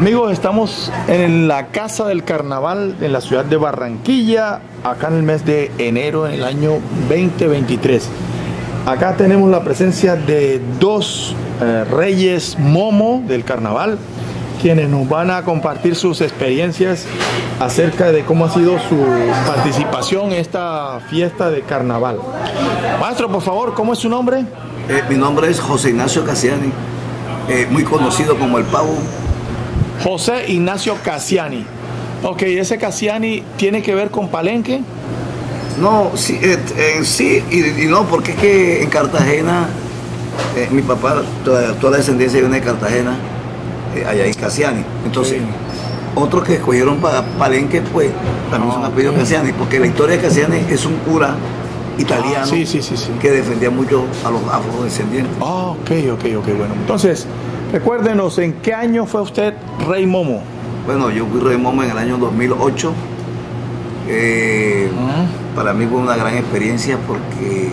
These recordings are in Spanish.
Amigos, estamos en la Casa del Carnaval en la ciudad de Barranquilla, acá en el mes de enero del año 2023. Acá tenemos la presencia de dos eh, reyes momo del carnaval, quienes nos van a compartir sus experiencias acerca de cómo ha sido su participación en esta fiesta de carnaval. Maestro, por favor, ¿cómo es su nombre? Eh, mi nombre es José Ignacio Casiani, eh, muy conocido como el Pavo. José Ignacio Casiani. Ok, ese Casiani tiene que ver con Palenque. No, sí, eh, eh, sí y, y no, porque es que en Cartagena, eh, mi papá, toda, toda la descendencia viene de Cartagena, allá en Casiani. Entonces, Sí. otros que escogieron para Palenque, pues también son Ah, apellidos. Casiani, porque la historia de Casiani es un cura italiano Ah, sí, que defendía mucho a los afrodescendientes. Ah, ok, ok, ok, bueno. Entonces, recuérdenos, ¿en qué año fue usted Rey Momo? Bueno, yo fui rey Momo en el año 2008. Eh, para mí fue una gran experiencia porque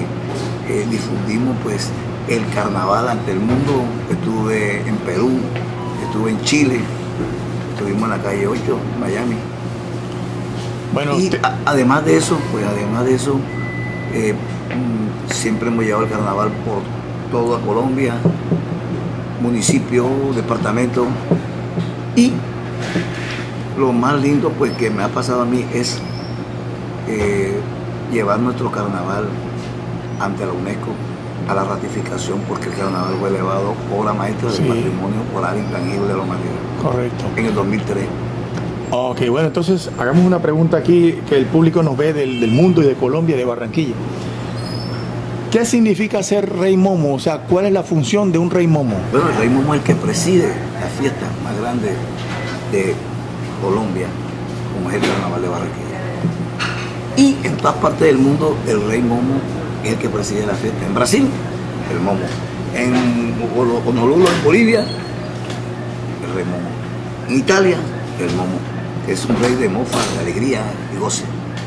eh, difundimos pues el carnaval ante el mundo. Estuve en Perú, estuve en Chile, estuvimos en la calle 8, en Miami. Bueno, Y te- a- además de eso, pues además de eso, eh, mm, siempre hemos llevado el carnaval por toda Colombia, municipio, departamento. Y lo más lindo pues que me ha pasado a mí es eh, llevar nuestro carnaval ante la UNESCO a la ratificación porque el carnaval fue elevado obra maestra del patrimonio oral intangible de la humanidad correcto. en el 2003. Ok, bueno, entonces hagamos una pregunta aquí que el público nos ve del, del mundo y de Colombia y de Barranquilla. ¿Qué significa ser Rey Momo? O sea, ¿cuál es la función de un Rey Momo? Bueno, el rey Momo es el que preside la fiesta más grande de Colombia, como es el Carnaval de Barranquilla. Y en todas partes del mundo, el rey Momo es el que preside la fiesta. En Brasil, el Momo. En Honolulu, en Bolivia, el rey Momo. En Italia, el Momo. Es un rey de mofa, de alegría y goce.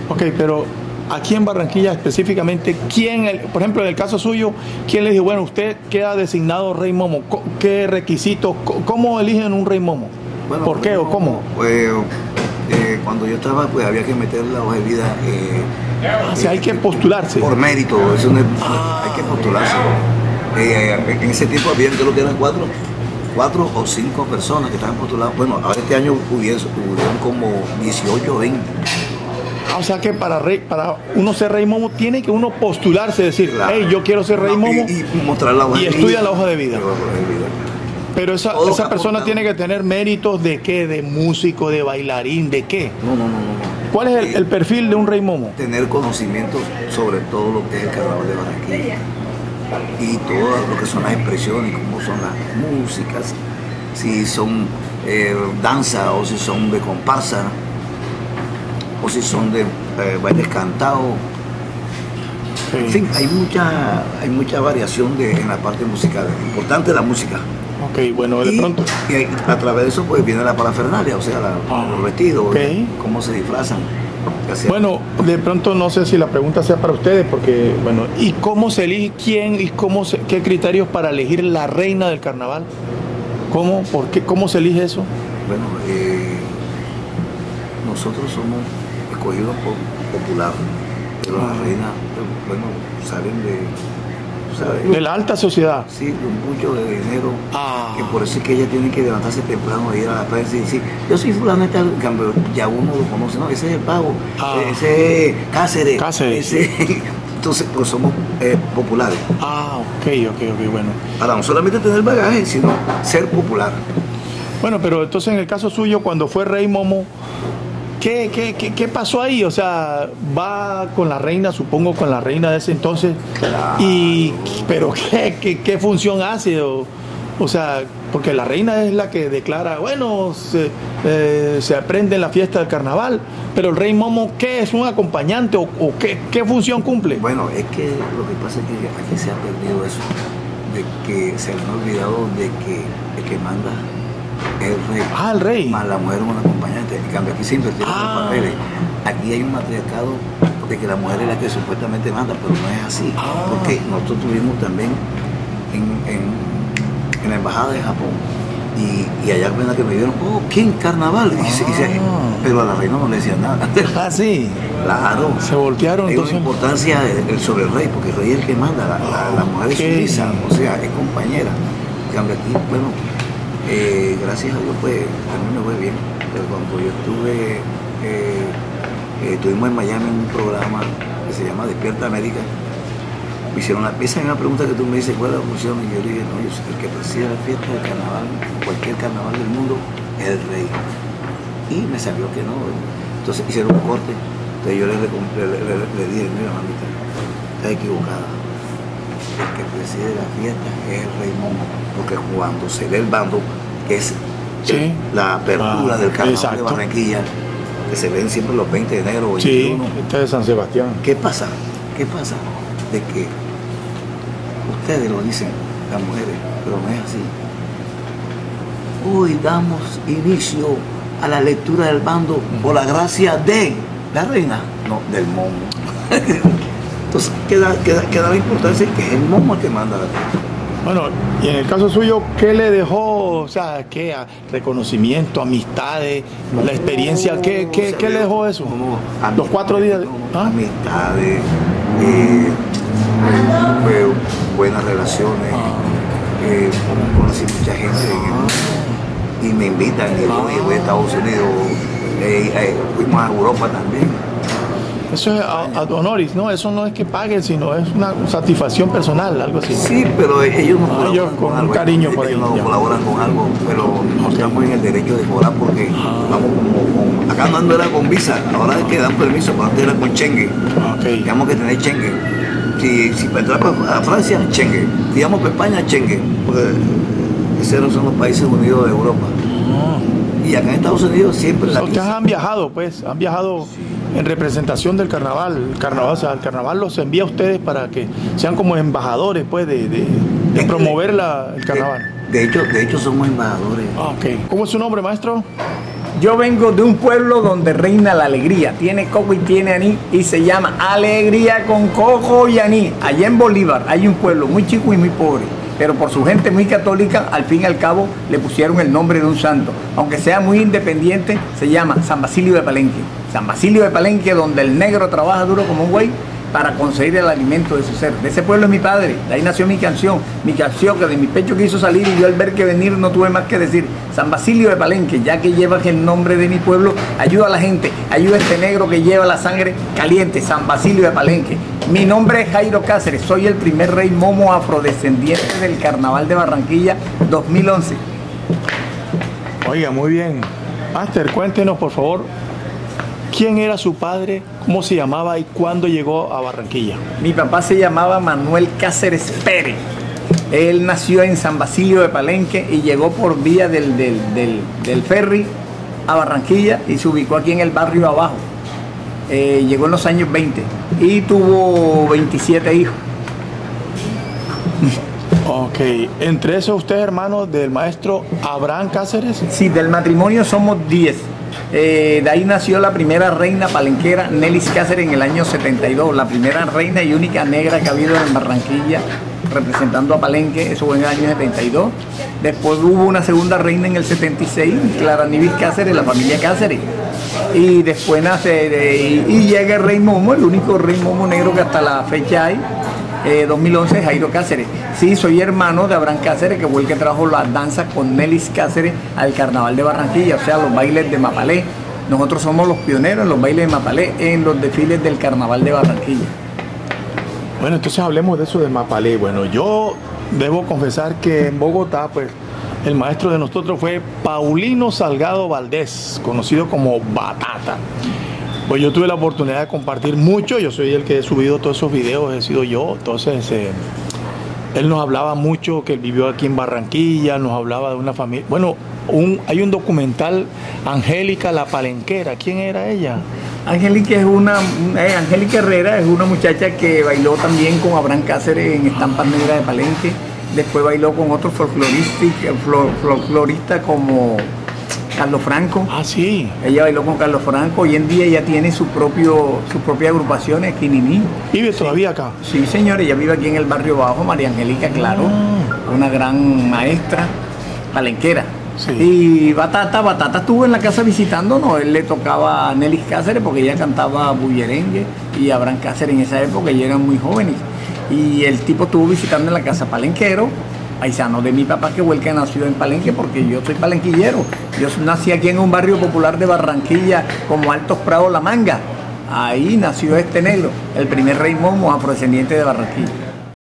Ok, pero aquí en Barranquilla específicamente, ¿quién, el- por ejemplo, en el caso suyo, quién le dijo, bueno, usted queda designado Rey Momo? ¿Qué requisitos? ¿Cómo eligen un Rey Momo? Bueno, ¿Por qué o cómo? Pues eh, cuando yo estaba, pues había que meter la hoja de vida. eh, Ah, o sea, hay que postularse. Por mérito, eso no es- hay que postularse. Eh, en ese tiempo había, creo que eran cuatro, cuatro o cinco personas que estaban postuladas. Bueno, ahora este año hubieron como 18 o 20. Ah, o sea que para rey, para uno ser Rey Momo tiene que uno postularse, decir, Claro. hey, yo quiero ser Rey No, Momo, Y, y mostrar la hoja y estudia la hoja de vida. Pero esa, esa persona tiene que tener méritos de qué, de músico, de bailarín, de qué. No, no, no, no. ¿Cuál es el, el perfil de un Rey Momo? tener conocimientos sobre todo lo que es el carnaval de Barranquilla y todo lo que son las expresiones, cómo son las músicas, si son eh, danza o si son de comparsa o si son de eh, bailes cantados. En Sí. fin, hay mucha, hay mucha variación de, en la parte musical. Importante la música. Ok, bueno, de y, pronto. y a través de eso pues viene la parafernalia, o sea, la- Ah, los vestidos, cómo se disfrazan. Bueno, de pronto no sé si la pregunta sea para ustedes, porque, bueno, ¿y cómo se elige quién y cómo se- qué criterios para elegir la reina del carnaval? ¿Cómo, por qué, cómo se elige eso? Bueno, eh, nosotros somos escogidos por popular, pero Ah. las reinas, bueno, salen de, ¿sabes? De la alta sociedad. Sí, de mucho de dinero, Ah. que por eso es que ella tiene que levantarse temprano e ir a la prensa y decir, yo soy fulano y tal, en cambio ya uno lo conoce, no, ese es el pago, Ah. ese es Cáceres, Cáceres. ese- entonces pues somos eh, populares, Ah, ok, ok, ok, bueno. para no solamente tener bagaje, sino ser popular. Bueno, pero entonces en el caso suyo, cuando fue Rey Momo, ¿qué, qué, qué, qué pasó ahí? O sea, va con la reina, supongo con la reina de ese entonces, y pero ¿qué, qué, qué función hace? O, o sea, porque la reina es la que declara, bueno, se, eh, se aprende en la fiesta del carnaval, pero el Rey Momo, ¿qué es? ¿Un acompañante o, o qué, qué función cumple? Bueno, es que lo que pasa es que aquí se ha perdido eso, de que se han olvidado de que el que manda el rey. Ah, el rey. Más la mujer es un acompañante. En cambio, aquí se invirtieron Ah. los papeles. Aquí hay un matriarcado de que la mujer es la que supuestamente manda, pero no es así. Ah. Porque nosotros tuvimos también en, en- en la embajada de Japón, Y, y allá apenas que me vieron, oh, ¿quién carnaval? Y se- y se- Ah. pero a la reina no le decían nada. Ah, sí. claro. Se voltearon Hay una entonces. importancia el sobre el rey, porque el rey es el que manda, la, la- la mujer es sumisa, o sea, es compañera. En cambio aquí, bueno, eh, gracias a Dios, pues a mí me fue bien. Pero cuando yo estuve, eh, eh, estuvimos en Miami en un programa que se llama Despierta América, me hicieron la, esa misma pregunta que tú me dices, ¿cuál es la función? Y yo dije, no, yo soy el que preside la fiesta del carnaval, cualquier carnaval del mundo, es el rey. Y me salió que no. Entonces hicieron un corte. Entonces yo le, le, le- le- dije, mira, mamita, está equivocada. El que preside la fiesta es el rey Momo. Porque cuando se ve el bando, es Sí. la apertura Ah, del carnaval exacto. de Barranquilla, que se ven siempre los 20 de enero, Sí, 21. este es San Sebastián. ¿Qué pasa? ¿Qué pasa? De que ustedes lo dicen, las mujeres, pero no es así. Hoy damos inicio a la lectura del bando por la gracia de la reina, no, del momo. Entonces queda, queda, queda la importancia que es el momo el que manda la fiesta. Bueno, y en el caso suyo, ¿qué le dejó? O sea, ¿qué? Reconocimiento, amistades, la experiencia, ¿qué, No, qué, qué le dejó eso? como Los cuatro días. de- no, ¿Ah? Amistades, eh, eh, buenas relaciones. Eh, conocí mucha gente y, me invitan y voy, voy a Estados Unidos. eh, eh, fuimos a Europa también. Eso es a- ad honoris, ¿no? Eso no es que paguen, sino es una satisfacción personal, algo así. Sí, pero ellos no colaboran ellos con algo, cariño por ellos ahí, no ya. colaboran con algo, pero no Ok. estamos en el derecho de cobrar porque vamos como con, acá no era con visa, ahora es que dan permiso, pero antes era con chengue. Ok. Tenemos que tener chengue. Si, si para entrar a Francia, chengue. Si vamos para España, chengue. Porque esos son los países unidos de Europa. Ah. Y acá en Estados Unidos siempre la Ustedes han viajado, pues, han viajado en representación del carnaval. El carnaval, o sea, el carnaval los envía a ustedes para que sean como embajadores, pues, de, promover la- el carnaval. De hecho, de hecho somos embajadores. Ah, ok. ¿Cómo es su nombre, maestro? Yo vengo de un pueblo donde reina la alegría. Tiene coco y tiene aní y se llama Alegría con coco y aní. Allá en Bolívar hay un pueblo muy chico y muy pobre. Pero por su gente muy católica, al fin y al cabo le pusieron el nombre de un santo. Aunque sea muy independiente, se llama San Basilio de Palenque. San Basilio de Palenque, donde el negro trabaja duro como un güey para conseguir el alimento de su ser. De ese pueblo es mi padre, de ahí nació mi canción, mi canción que de mi pecho quiso salir y yo al ver que venir no tuve más que decir, San Basilio de Palenque, ya que llevas el nombre de mi pueblo, ayuda a la gente, ayuda a este negro que lleva la sangre caliente, San Basilio de Palenque. Mi nombre es Jairo Cáceres, soy el primer rey momo afrodescendiente del Carnaval de Barranquilla 2011. Oiga, muy bien. Master, cuéntenos, por favor, quién era su padre, cómo se llamaba y cuándo llegó a Barranquilla. Mi papá se llamaba Manuel Cáceres Pérez. Él nació en San Basilio de Palenque y llegó por vía del, del, del- del ferry a Barranquilla y se ubicó aquí en el barrio abajo. Eh, llegó en los años 20 y tuvo 27 hijos. Ok, entre esos usted es hermano del maestro Abraham Cáceres. Sí, del matrimonio somos 10. Eh, de ahí nació la primera reina palenquera, Nelis Cáceres, en el año 72. La primera reina y única negra que ha habido en Barranquilla, representando a Palenque, eso fue en el año 72. Después hubo una segunda reina en el 76, Clara Nivis Cáceres, la familia Cáceres. Y después nace, eh, y, y llega el rey Momo, el único rey Momo negro que hasta la fecha hay. Eh, 2011 Jairo Cáceres. Sí, soy hermano de Abraham Cáceres, que fue el que trajo las danzas con Nelis Cáceres al Carnaval de Barranquilla, o sea, los bailes de Mapalé. Nosotros somos los pioneros en los bailes de Mapalé, en los desfiles del Carnaval de Barranquilla. Bueno, entonces hablemos de eso de Mapalé. Bueno, yo debo confesar que en Bogotá, pues, el maestro de nosotros fue Paulino Salgado Valdés, conocido como Batata. Pues yo tuve la oportunidad de compartir mucho, yo soy el que he subido todos esos videos, he sido yo, entonces eh, él nos hablaba mucho que vivió aquí en Barranquilla, nos hablaba de una familia, bueno, hay un documental, Angélica la Palenquera, ¿quién era ella? Angélica es una, eh, Angélica Herrera es una muchacha que bailó también con Abraham Cáceres en Estampas Negras de Palenque. Después bailó con flo- folcloristas como Carlos Franco. Ah, sí, Ella bailó con Carlos Franco. Hoy en día ella tiene su propio, su propia agrupación, Esquininí. vive todavía acá. Sí, señor, ella vive aquí en el barrio bajo, María Angélica, claro. Ah. Una gran maestra palenquera. Sí. Y Batata, Batata estuvo en la casa visitándonos, él le tocaba a Nelly Cáceres porque ella cantaba bullerengue y Abraham Cáceres en esa época, y eran muy jóvenes. Y el tipo estuvo visitando en la casa Palenquero, paisano de mi papá que que nació en Palenque porque yo soy palenquillero. Yo nací aquí en un barrio popular de Barranquilla como Altos Prados La Manga. Ahí nació este negro, el primer rey momo afrodescendiente de Barranquilla.